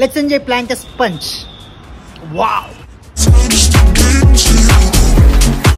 Let's enjoy Plantus Punch. Wow!